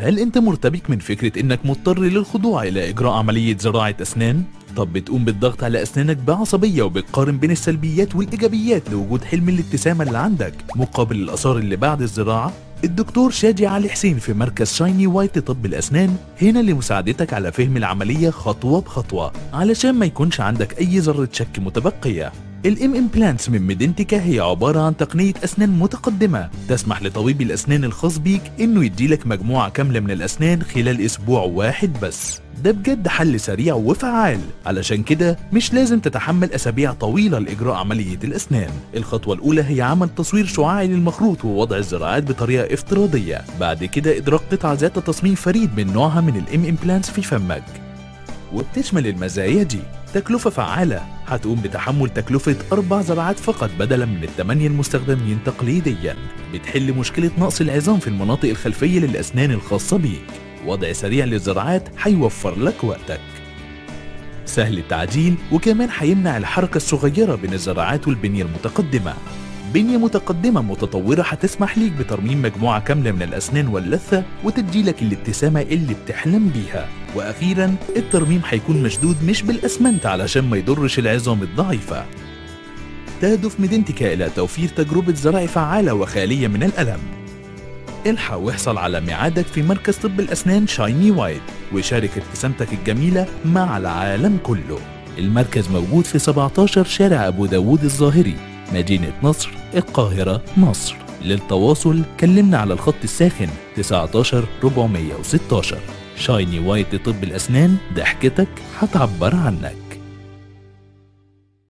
هل أنت مرتبك من فكرة إنك مضطر للخضوع إلى إجراء عملية زراعة أسنان؟ طب بتقوم بالضغط على أسنانك بعصبية وبتقارن بين السلبيات والإيجابيات لوجود حلم الابتسامة اللي عندك مقابل الآثار اللي بعد الزراعة؟ الدكتور شادي علي حسين في مركز Shiny White طب الأسنان هنا لمساعدتك على فهم العملية خطوة بخطوة علشان ما يكونش عندك أي ذرة شك متبقية ال M Implants من Medentika هي عبارة عن تقنية أسنان متقدمة. تسمح لطبيب الأسنان الخاص بيك إنه يديلك مجموعة كاملة من الأسنان خلال أسبوع واحد بس. ده بجد حل سريع وفعال. علشان كده مش لازم تتحمل أسابيع طويلة لإجراء عملية الأسنان. الخطوة الأولى هي عمل تصوير شعاعي للمخروط ووضع الزراعات بطريقة افتراضية. بعد كده إدراج قطعة ذات تصميم فريد من نوعها من ال M Implants في فمك. وبتشمل المزايا دي. تكلفة فعالة. هتقوم بتحمل تكلفة أربع زراعات فقط بدلا من الثمانية المستخدمين تقليديا. بتحل مشكلة نقص العظام في المناطق الخلفية للأسنان الخاصة بيك. وضع سريع للزراعات هيوفر لك وقتك. سهل التعديل وكمان هيمنع الحركة الصغيرة بين الزراعات والبنية المتقدمة. بنية متقدمة متطورة هتسمح ليك بترميم مجموعة كاملة من الأسنان واللثة وتديلك الابتسامة اللي بتحلم بيها. وأخيرا الترميم هيكون مشدود مش بالأسمنت علشان ما يضرش العظام الضعيفة. تهدف ميدنتيكا إلى توفير تجربة زرع فعالة وخالية من الألم. الحق واحصل على ميعادك في مركز طب الأسنان Shiny White وشارك ابتسامتك الجميلة مع العالم كله. المركز موجود في 17 شارع أبو داوود الظاهري. مدينة نصر القاهرة مصر. للتواصل كلمنا على الخط الساخن 19 416 Shiny White طب الأسنان ضحكتك هتعبر عنك.